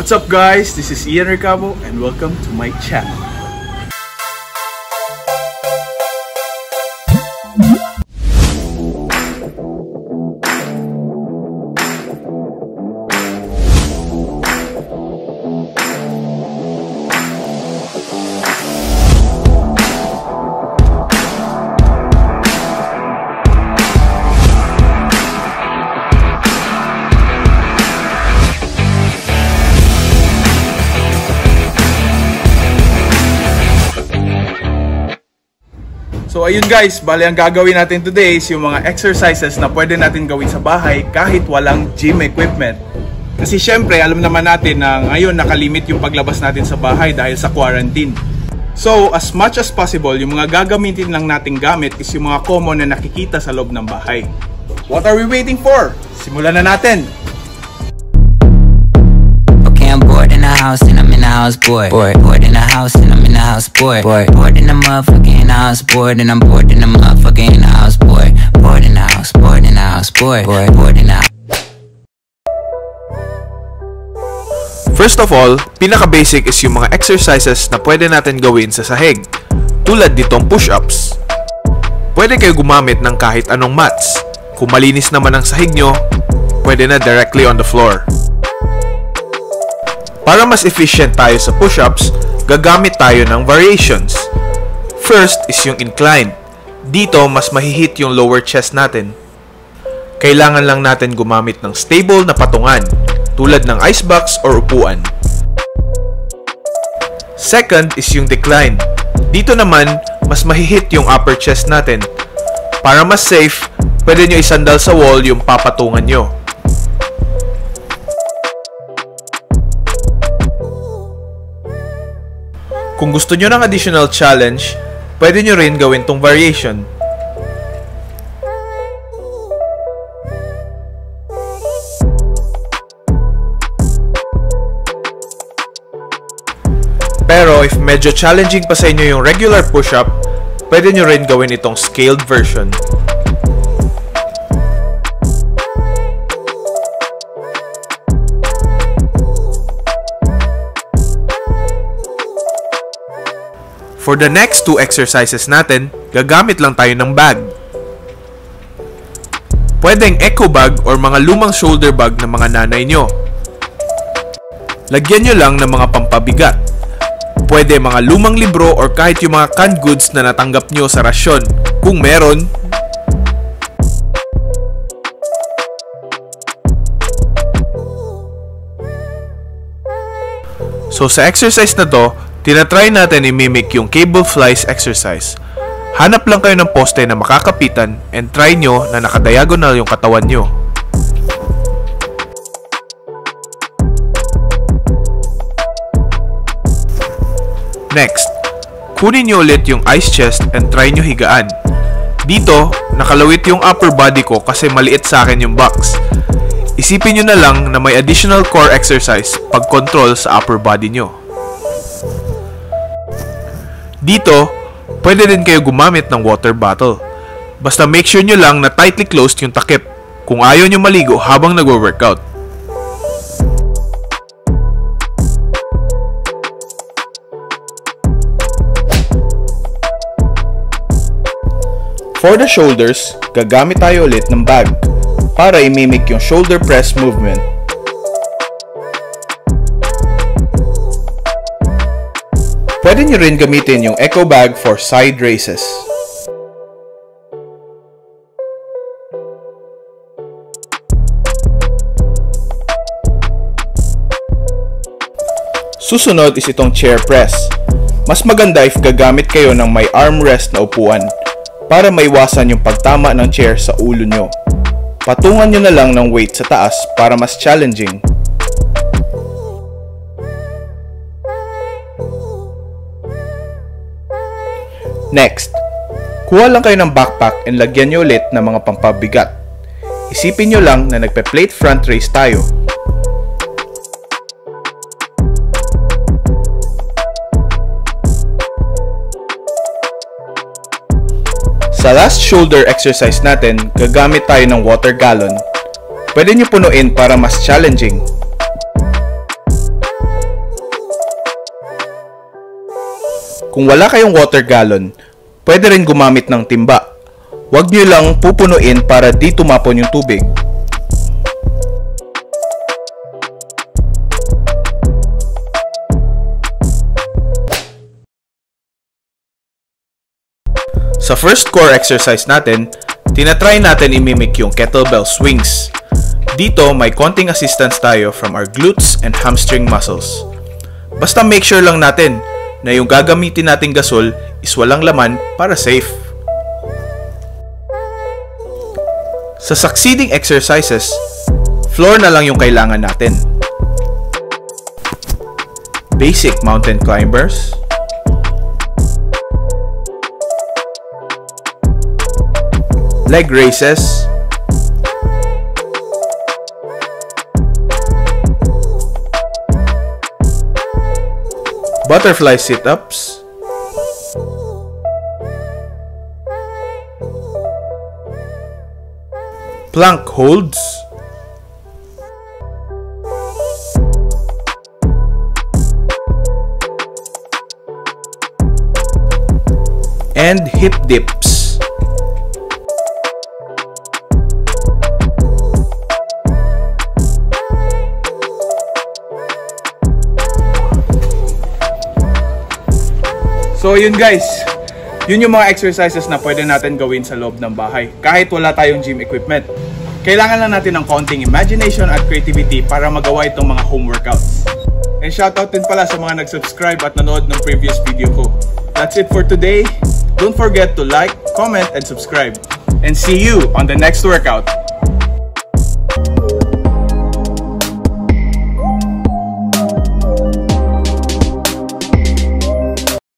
What's up guys? This is Ian Recabo and welcome to my channel. Ayun guys, bali ang gagawin natin today is yung mga exercises na pwede natin gawin sa bahay kahit walang gym equipment. Kasi syempre, alam naman natin na ngayon nakalimit yung paglabas natin sa bahay dahil sa quarantine. So, as much as possible, yung mga gagamitin lang nating gamit is yung mga common na nakikita sa loob ng bahay. What are we waiting for? Simulan na natin! House and I'm in the house, bored. Bored, bored in the house and I'm in the house, bored. Bored, bored in the motherfucking house, bored and I'm bored in the motherfucking house, bored. Bored in the house, bored in the house, bored. Bored, bored in the house. First of all, pinaka-basic is yung mga exercises na pwede natin gawin sa sahig, tulad nitong push-ups. Pwede kayo gumamit ng kahit anong mats. Kung malinis naman ang sahig nyo, pwede na directly on the floor. Para mas efficient tayo sa push-ups, gagamit tayo ng variations. First is yung incline. Dito, mas mahihit yung lower chest natin. Kailangan lang natin gumamit ng stable na patungan, tulad ng icebox or upuan. Second is yung decline. Dito naman, mas mahihit yung upper chest natin. Para mas safe, pwede nyo isandal sa wall yung papatungan nyo. Kung gusto nyo ng additional challenge, pwede nyo rin gawin tong variation. Pero if medyo challenging pa sa inyo yung regular push-up, pwede nyo rin gawin itong scaled version. For the next two exercises natin, gagamit lang tayo ng bag. Pwedeng echo bag or mga lumang shoulder bag ng mga nanay nyo. Lagyan nyo lang ng mga pampabigat. Pwede mga lumang libro or kahit yung mga canned goods na natanggap nyo sa rasyon. Kung meron, So sa exercise na to, tinatry natin i-mimic yung cable flies exercise. Hanap lang kayo ng poste na makakapitan and try nyo na nakadiagonal yung katawan nyo. Next, kunin nyo ulit yung ice chest and try nyo higaan. Dito, nakalawit yung upper body ko kasi maliit sa akin yung box. Isipin nyo na lang na may additional core exercise pag control sa upper body nyo. Dito, pwede din kayo gumamit ng water bottle. Basta make sure nyo lang na tightly closed yung takip kung ayaw nyo maligo habang nagwo-workout. For the shoulders, gagamit tayo ulit ng bag para i-mimic yung shoulder press movement. Pwede nyo rin gamitin yung echo bag for side races. Susunod is itong chair press. Mas maganda if gagamit kayo ng may armrest na upuan para maiwasan yung pagtama ng chair sa ulo nyo. Patungan nyo na lang ng weight sa taas para mas challenging. Next, kuha lang kayo ng backpack and lagyan nyo ulit ng mga pampabigat. Isipin nyo lang na nagpe-plate front race tayo. Sa last shoulder exercise natin, gagamit tayo ng water gallon. Pwede nyo punuin para mas challenging. Kung wala kayong water gallon, pwede rin gumamit ng timba. Huwag nyo lang pupunuin para di tumapon yung tubig. Sa first core exercise natin, tinatry natin imimik yung kettlebell swings. Dito, may konting assistance tayo from our glutes and hamstring muscles. Basta make sure lang natin na yung gagamitin nating gasol is walang laman para safe. Sa succeeding exercises, floor na lang yung kailangan natin. Basic mountain climbers, leg raises, butterfly sit-ups, plank holds, and hip dips. So yun guys, yun yung mga exercises na pwede natin gawin sa loob ng bahay kahit wala tayong gym equipment. Kailangan lang natin ng konting imagination at creativity para magawa itong mga home workouts. And shoutout din pala sa mga nag-subscribe at nanood ng previous video ko. That's it for today. Don't forget to like, comment, and subscribe. And see you on the next workout.